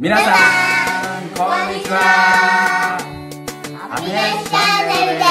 皆さんこんにちは。ハピネスチャンネルで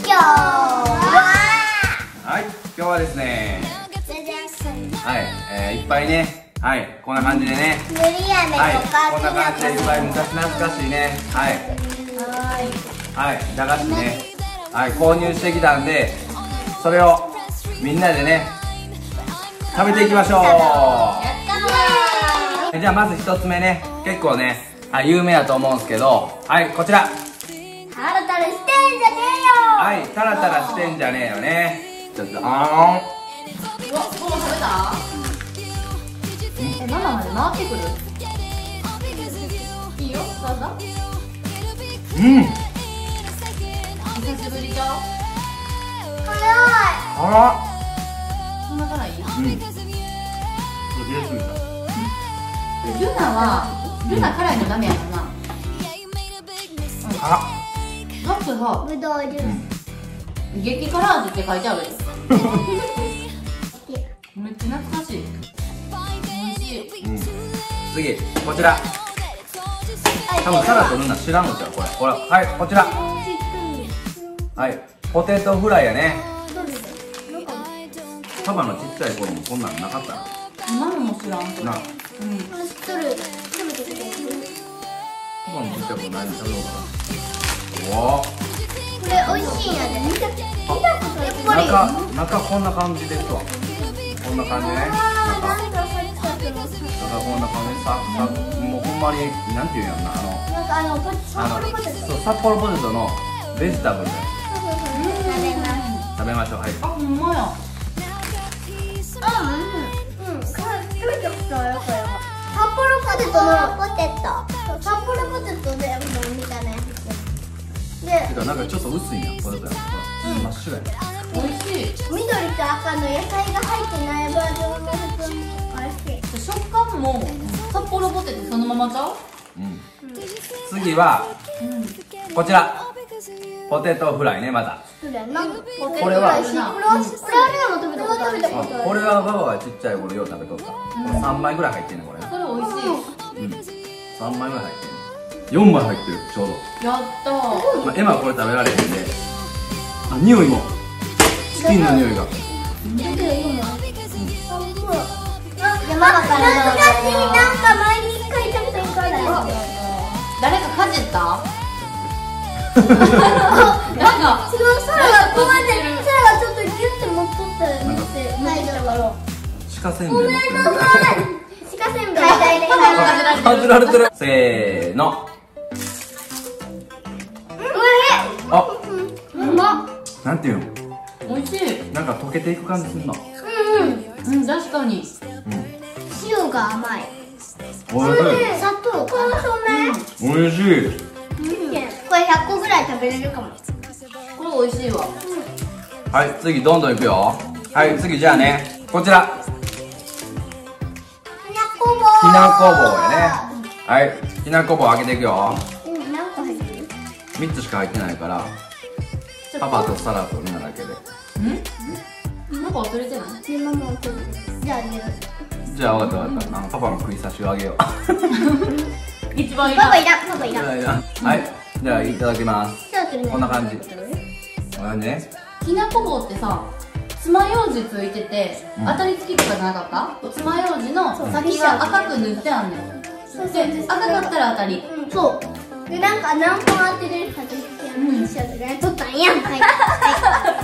す今日は？はい今日はですねはい、えー、いっぱいねはいこんな感じでね。塗り飴はいとかこんな感じでいっぱい昔懐かしいね。はい。はい。駄菓子ね。はい購入してきたんでそれをみんなでね食べていきましょうじゃあまず一つ目ね。結構ね、はい、有名だと思うんですけど。はいこちら。タラタラしてんじゃねはいタラタラしてんじゃねえよね。ちょっとあうわ、ご飯食べた？え、ママまで回ってくる？いいよ、どうぞ。ーんうん。久しぶりじゃーよあそんな辛い？らうんルナは、ルナ辛いのダメやもんな。あだってさぶどうジュース激辛味って書いてあるよ。めっちゃ懐かしい。美味しいうん。次こちら。多分サラとルナ知らんのちゃうこれ。ほらはいこちら。はいポテトフライやね。パパのちっちゃい頃もこんなんなかったママも知らん。ななうん知っとる食べてくれるパパのちっちゃい食べようかなおおこれ美味しいんやで見た見たことやっぱり中中こんな感じですわこんな感じねあー中なんかさっきさっきの中こんな感じささもうほんまになんていうんやろなあのなんかあのポテサあのッポテトそう札幌ポテトのベジタブルですそうそうそう食べます食べましょうはいあ、ほんまやあ、うん、うん、食べてきたよこれは札幌ポテトのポテト。札幌ポテトでもみたいなやつでてかなんかちょっと薄いなポテトやんほら真っ白や美味しい。緑と赤の野菜が入ってないバージョン。の普通に美味しい。食感も札幌ポテトそのままちゃう？うん。次はうん。こちら。ポテトフライねまたそうだよなポテこれは。これはこれはあれも食べたことあるれはババがちっちゃい頃よう食べとった。これ3枚ぐらい入ってんねこれ。それ美味しい。うん。3枚ぐらい入ってんね4枚入ってるちょうど。やった。ーまあ、エマはこれ食べられへんで。あ匂いも。チキンの匂いが。だけど今あ山がから懐かしいなんか前に一回食べた一回だよ誰かかじった？なんかすごい空がこうやって空がちょっとギュッて持っとったよね。って前だから鹿せんべい持っ。てる鹿せんべい大体で感じられてるせーのあうまなん。ていうの美味しいなん。か溶けていく感じすん。のうん。確かに塩が甘いおいし砂糖コンソメいおいしいこれ100個ぐらい食べれるかも。これ美味しいわ。はい次どんどんいくよ。はい次じゃあね。こちら。きなこ棒きなこ棒やね。はいきなこ棒開けていくよ。うん何個入ってる？3つしか入ってないから。パパとサラとルナだけで。ん？なんか忘れてない？じゃああげる。じゃあ分かった分かった。あのパパの食い差しをあげよう。一番いいパパいらんパパいらん。はいじゃあいただきます。こんな感じこんな感じ。ね。きなこ棒ってさ爪楊枝ついてて、うん。当たり付きとかじゃなかった？爪楊枝の先が赤く塗ってあんねんで赤かったら当たり。うんそう。でなんか何本当てれるかと言ってうん。一緒で取ったんやん。はい。はい。ポ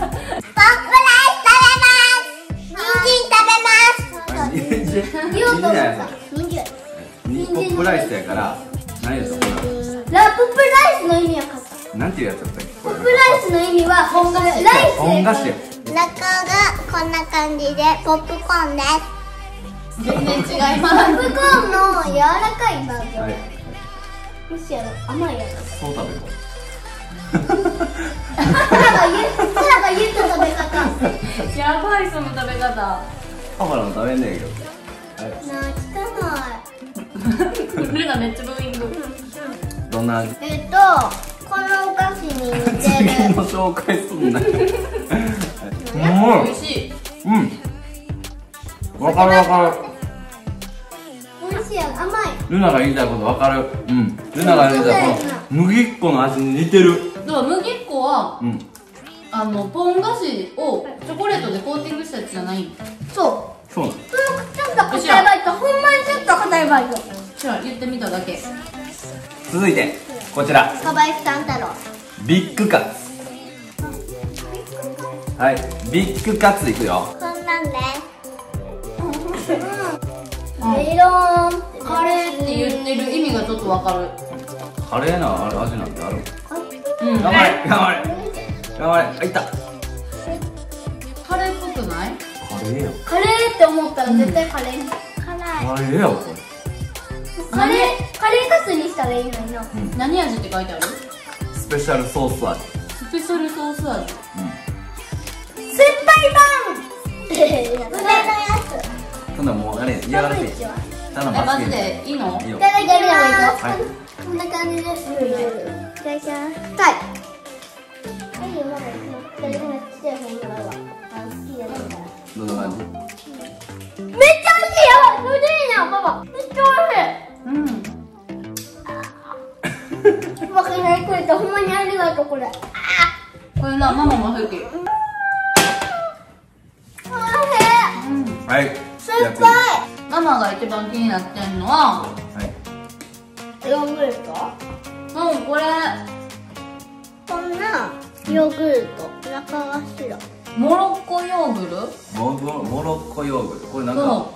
ップライス食べます。人参食べます。人参にポップライスやからったれなんてい。うやつだったっけこれポップライスの意味は本菓子ライス本菓子や中がこんな感じでポップコーンです全然違い。ポますップコーンの柔らかい。バージョン、はい。もしやろ甘い。やつそう食べよサラが言うサラが言うと食べ方やばい。その食べ方うパパのも食べんねえけどはい。なあ汚い。ルナめっちゃブーイングどんな味えっと次の紹介すん。なう美味しいうん。わかるわかる美ルナが言いたいことわかるうん。ルナが言いたいこの麦っ子の味に似てるだから麦っ子はうん。あのポン菓子をチョコレートでコーティングしたやつじゃないそうそうなのうちょっと硬いバイトほん。まにちょっと硬いバイトじゃあ言ってみただけ続いてこちら小林さん。太郎ビッグカツ。はいビッグカツいくよ。こんなんねあメロンカレーって言ってる意味がちょっとわかる。カレーなあれ味なんてある？うん。頑張れ頑張れ。頑張れ。あいった。カレーっぽくない？カレーやカレーって思ったら絶対カレー。辛い。カレーやわこれ。カレーカレーカツにしたらいいのにな。何味って書いてある？スペシャルソース味。スペシャルソース味。酸っぱいパン梅のやそん。なんもうあれ嫌がらせつただえマジで？いいの？いただきますはい。こんな感じです。いただきますはい。はい。よまだこれ今来てるの今はあ好きだからどんな感じ？めっちゃ美味しいやばいそれでいい。なパパめっちゃ美味しい。うんパパがいくれたほんまにありがとうこれ。これなママも好きおいしいうんはい。酸っぱママが一番気になってんのははい。いヨーグルト？もうこれ。こんなヨーグルト。中が白。モロッコヨーグル？モロモロッコヨーグル。これなんかそ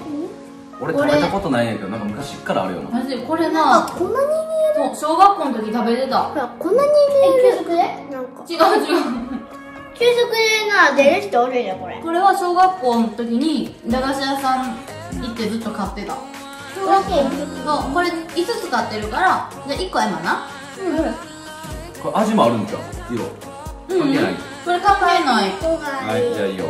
俺食べたことないんやけどなんか昔からあるような。マジ？でこれななんかこんなに見えるそう小学校の時食べてた。ほらこんなに見える給食で？なんか。違う違う。給食でな出る人おるやんこれ。これは小学校の時に駄菓子屋さん行ってずっと買ってた。小学校そうこれ5つ買ってるからじゃあ1個今な。これ味もあるんじゃん色。うん。関係ない。これ関係ない。はい。じゃあいいよ。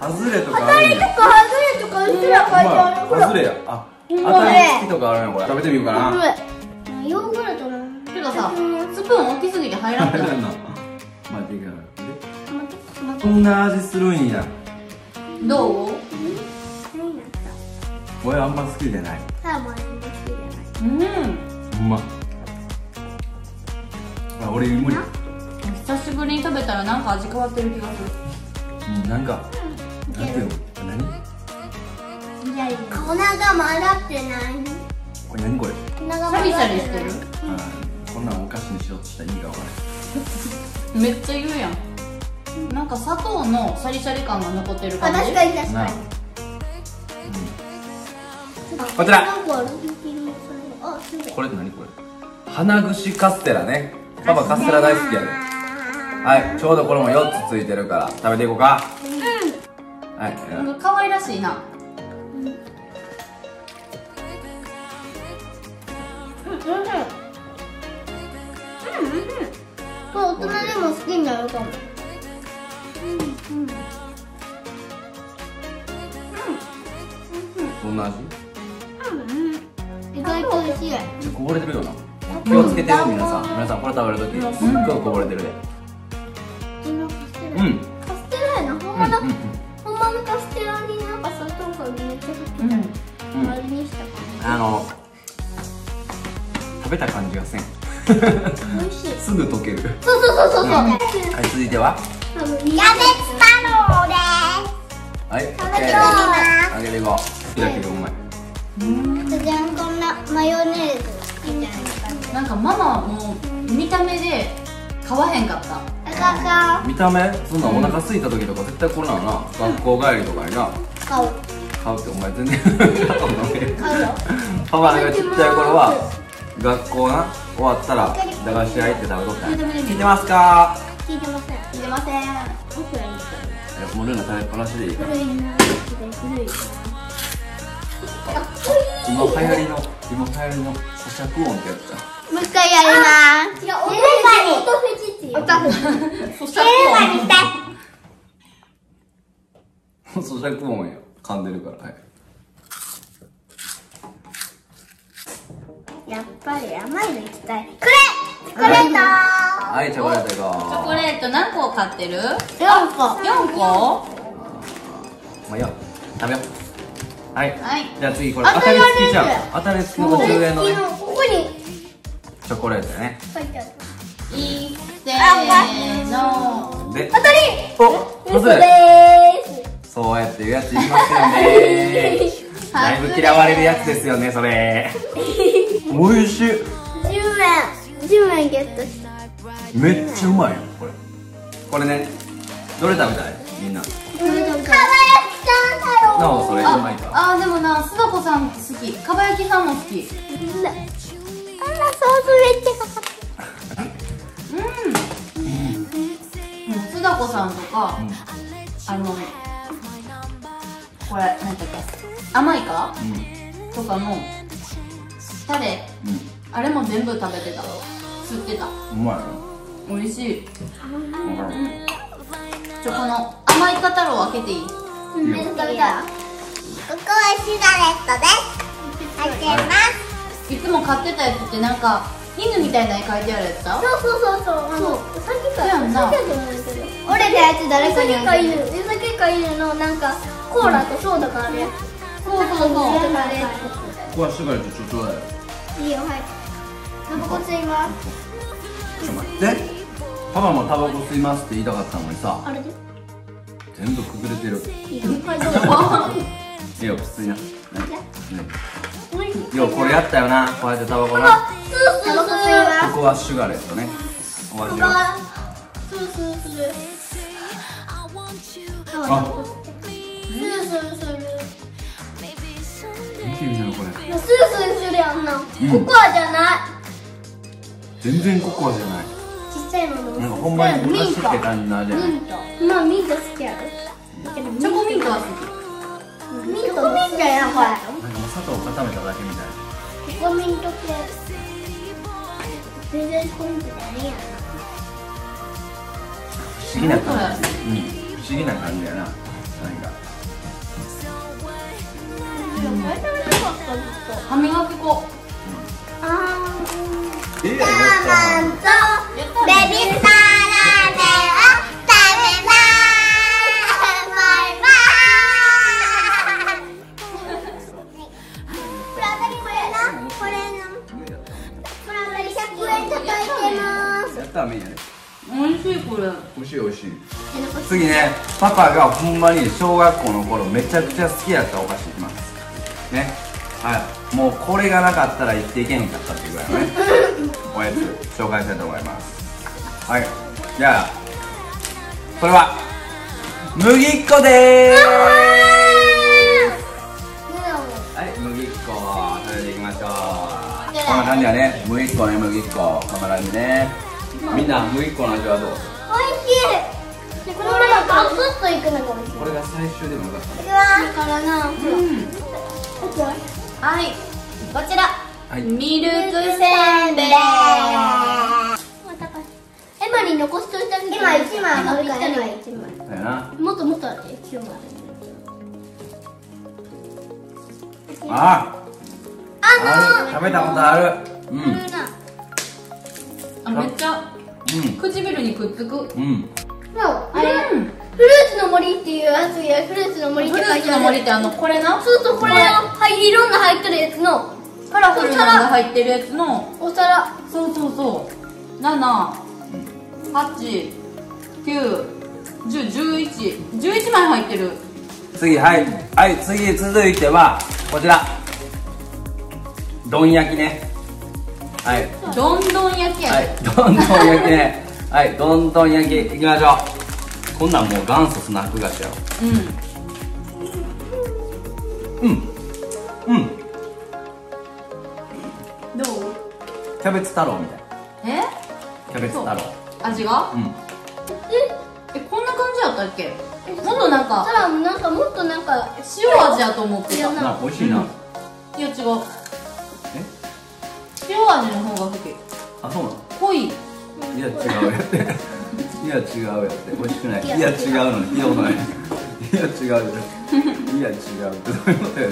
ハズレとかあるんや。当たりとか外れとかうちら書いてあるほらハズレや。あ当ん。たり付きとかあるんやこれ。食べてみようかなこれヨーグルトなけどさスプーン大きすぎて入らんくない？まあでいいかなでこんな味するんや。どう？俺あんま好きじゃない。サーモン好きじゃない。うん。ほんまあ俺無理。久しぶりに食べたらなんか味変わってる気がする。うんなんかなんていうの？何？粉が混ざってないこれ何これ？粉がシャリシャリしてるこんなんお菓子にしようとしたら意味がわから めっちゃ言うやん。なんか砂糖のシャリシャリ感が残ってるあ感じ？確かに確なかにこちら。これって何これ？花串カステラね。パパカステラ大好きやで。はいちょうどこれも4つついてるから食べていこうか。はい。なんか可愛らしいな人でも好きになるかもどん。な味意外と美味しいちょこぼれてるよな気をつけてよ皆さん。皆さん。これ食べるときすっごいこぼれてるでうん。カステラやなほん。まのうん。うん。ほん。まのカステラになん。か砂糖がめっちゃうん。うん。うん。丸にした感あの食べた感じがせん。美味しいすぐ溶ける。そうそうそうそうそう。はい続いては？キャベツ太郎ではい食べてみます。あげていこう。だけどうまいすじゃんこんなマヨネーズみたいなんかママも見た目で買わへんかった。見た目？そんなお腹空いた時とか絶対これなのな。学校帰りとかにな。買う。買うってお前全然。買うのね買うよ。パパがちっちゃい頃は学校な終わったら駄菓子屋行って食べとった？聞いてますか？聞いてません。聞いてません。もうルナ食べっぱなしでいいか？ら古いな。今流行りの今流行りの咀嚼音ってやつだ。もう一回やります。違う音フェチっていう音フェチそしたらにして咀嚼音や 噛んでるからはいやっぱり甘いの行きたい。くれチョコレート。はいチョコレートチョコレート何個買ってる？4個 ?4 個？うまあいいよ。食べよう。はい、はい。じゃあ次これ当たり付きじゃん。当たり付きの50円のねここに。チョコレートだね。書いてあるいせーの。で当たり。お外嘘でれーす。そうやって言うやついますよね。だいぶ嫌われるやつですよねそれ おいしい。10円。10円ゲットした。めっちゃうまいよこれ。これねどれ食べたい？みんな。かば焼きさん。だろなおそれうまいか。ああでもな須田子さん好き。かば焼きさんも好き。あらソースめっちゃかかってうん。須田子さん。とか、あのこれ何だっけ甘いかうん。とかのタレ。うん。あれも全部食べてた。吸ってた。うまいよ。美味しい。わかるちょこの甘いカタロウ開けていい？うんめっちゃ食べたいここはシガレットです。開けます。い。つも買ってたやつってなんか犬みたいな絵描いてあるやつだ？そうそうそうそう。あのう。さぎかそうやんな。うさぎやと思うんだけど俺のやつ誰かにか犬うさぎか犬の。なんかコーラとソーダがあるやつ。そうそうそう。ここはシュガーとちょちょうだいよ。ついいよはい。タバコ吸います。ちょ待って。パパもタバコ吸いますって言いたかったのにさ。あれで？全部くぐれてる。いいよはい。どうぞいいよ吸いな、ね。ね、これやったよな。こうやってタバコな。タバコ吸いますここはシュガーレットね。お味はあスースーするあ。スースーする元気みたいなこれ。スースーするやんな、ん。ココアじゃない。全然ココアじゃない。ちっちゃいの。なんかほんまに昔って感じの味やね。ミント。まあミント好きやろチョコミントは好ミントミントやなこれ。なんかもう砂糖を固めただけみたいココミント系。全然ココミントじゃや不思議な感じ。うん。不思議な感じやな。なんかべなかったずっとき歯磨き粉。あええやママンベビースターラーメン。を食べますバイバイプラダリこれなこれなプラダリ100円届いてますやったらめんやね美味しいこれ。美味しい美味しい。次ねパパがほんまに小学校の頃めちゃくちゃ好きやったお菓子いきます。ねはい。もうこれがなかったら生きていけへんかったっていうぐらいのね おやつ紹介したいと思います。はい。じゃあこれは麦っ子でーす。はい麦っ子食べていきましょう。こんな感じやね。麦っ子ね麦っ子こんな感じね。みんな麦っ子の味はどう？おいしい。でこれまだガツッといくのかもしれない。これが最終でもよかった。ねだからな。うん。こはいこちら、はい。ミルクせんべい。エマリー残しといてあげて。今一枚今あるから今今一枚だよな。もっともっとあって一枚。あある。食べたことある。うん。あめっちゃ。唇にくっつく。うん。うんそうあれ。うん。フルーツの森っていうやつやフルーツの森って書いてある。の森ってあのこれなそうそうこれのはいいろんな入ってるやつのカラフルなのが入ってるやつの？お皿。そうそうそう。七八九十十一。十一枚入ってる。次はい。はい次続いてはこちら。どん焼きね。はい。どんどん焼きやはい。で、どんどん焼きね。はいどんどん焼き。いきましょうこんなんもう元祖スナック菓子やろ。うん。うん。うん。どう？キャベツ太郎みたい。え？キャベツ太郎。味が？うん。え？こんな感じやったっけ？もっとなんかさらなんかもっとなんか塩味やと思ってた。いやなな美味しいな、うん。いや違う。え？塩味の方が好き。あそうなの？濃い。いや違うやっていや違うやって。美味しくない。いや違うのいたことないいや違ういや違うってどういうことや。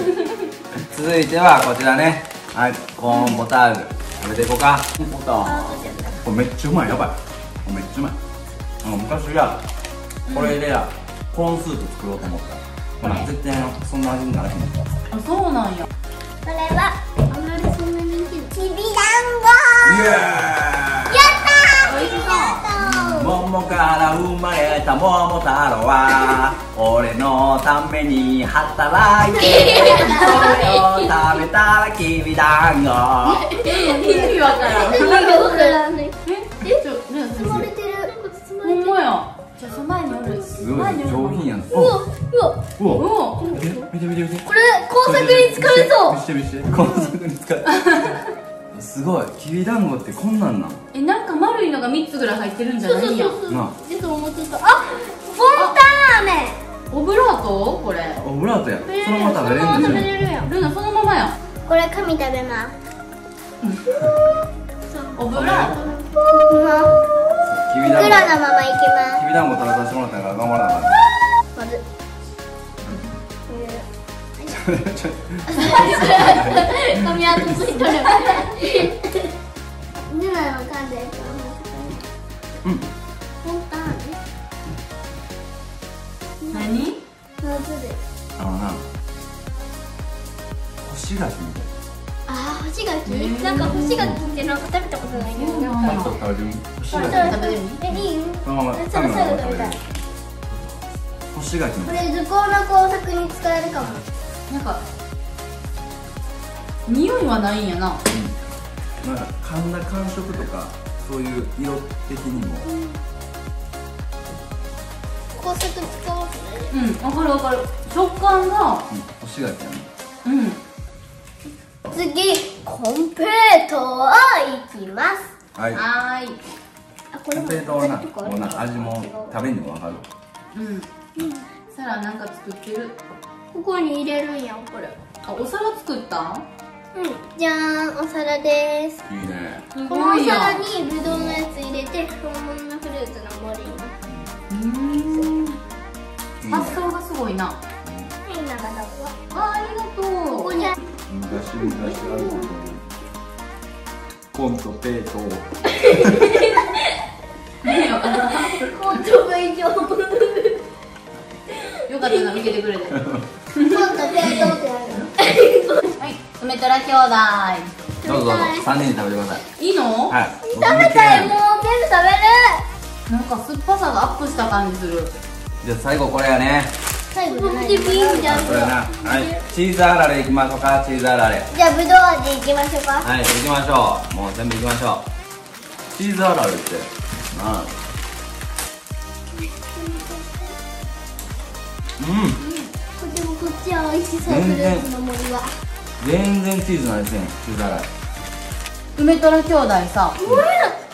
続いてはこちらね。はい。コーンポタージュ食べていこうか。コーンポターこれめっちゃうまいやばい。これめっちゃうまい。あの昔はこれでやコーンスープ作ろうと思った。ほら絶対そんな味にならへんあそうなんや。これはあんまりそんな人気きびだんご。イエーイ桃から生まれた桃太郎は俺のために働いて それを食べたらきびだんご。意味わからん。何がわからないえちょね包まれてる包まれてるほんまやじゃあその前におるすごい前におる上品やんうわうわうわうお見て見て見てこれ工作に使えそう見して見して工作に使うすごい。きびだんごってこんなんなん？えなんか丸いのが3つぐらい入ってるんじゃない？んやなあ。でそう思ってた。あフォンターネ！オブラートこれ。オブラートや。そのまま食べれるんですよれるやんルナそのままや。んこれ紙食べます。オブラートきびだんご。ままいきまきびだんご食べさせてもらったから頑張らなあかん。ねまず髪跡ついとるすヌナの噛んでうんフォンターネ何夏であのな干し柿みたいあー干し柿、へーなんか干し柿ってなんか食べたことないねなんんやちょっと食べてみ干しそれ柿食べてみえいいそのまま食べたい食べれる干し柿これ図工の工作に使えるかもなんか匂いはないんやな。うん。なんか噛んだ感触とかそういう色的にも。工作使おううんわかるわかる。食感がうん干し柿やね。うん。次コンペイトをいきます。はい。はーい。あこコンペイトーなもうな味も食べんでもわかる。うん。サラなんか作ってるここに入れるんやんこれ。あお皿作ったん？うん。じゃーんお皿です。いいね。すこのお皿んにぶどうのやつ入れて本物のフルーツの森に。うーん。いいね発想がすごいな。はいなんかどうぞあありがとう。ここに昔昔あることにコントペイトねよ。かった本当が以上よかったな見ててくれて 梅虎兄弟。どうぞどうぞ。三人で食べてください。いいの、はい。食べたい。もう全部食べる。なんか酸っぱさがアップした感じする。じゃあ最後これやね。最後じゃないビールじゃん。これな。はい。チーズあられいきましょうか。チーズあられ。じゃあぶどう味いきましょうか。はい行きましょう。もう全部行きましょう。チーズあられって。なうん。こっちもこっちは美味しそう。フルーツの森は全然チーズないですねチーズあられ梅虎兄弟さ。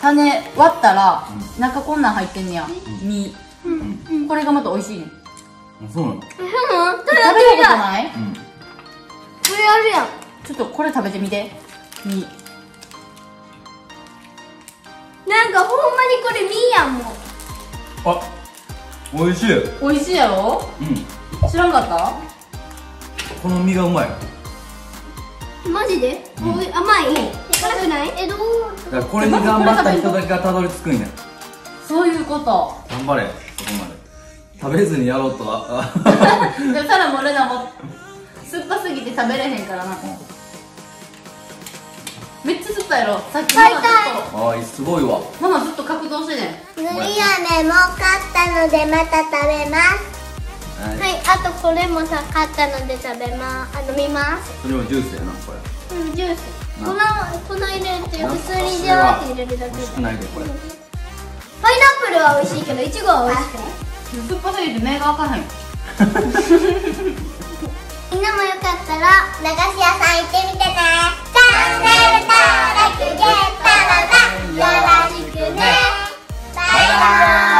種割ったら中こんなん入ってんねや。実これがまた美味しいねそうなの？うん食べ食べたことない？うん。これあるやん。ちょっとこれ食べてみて。実なんかほんまにこれミーやんもうあ美味しい。美味しいやろ？うん。知らんかった？この身がうまいマジで、おい甘い？辛くない？えどう？だからこれに頑張った人だけがたどり着くんや。そういうこと。頑張れそこまで。食べずにやろうとは。あ でもただもルナも酸っぱすぎて食べれへんからな。めっちゃ酸っぱいやろ。さっきママずっと。あいすごいわ。ママずっと格闘してねすぬり飴も買ったのでまた食べますはい、はい、あとこれもさ買ったので食べまあ飲みます。それもジュースやなこれ。うんジュース。こ粉粉入れると普通にジャーって入れるだけ美ないでこれ、パイナップルは美味しいけどいちごは美味しくない酸っぱすぎて目が開かへん みんなもよかったら流し屋さん行ってみてね。チャンネル登録ゲットのよろしくね。バイバイ。